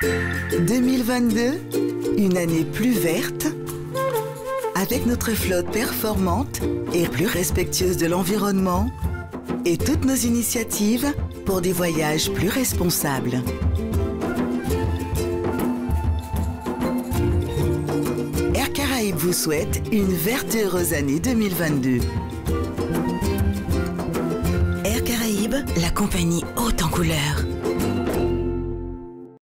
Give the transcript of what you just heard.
2022, une année plus verte, avec notre flotte performante et plus respectueuse de l'environnement, et toutes nos initiatives pour des voyages plus responsables. Air Caraïbes vous souhaite une verte et heureuse année 2022. Air Caraïbes, la compagnie haute en couleurs.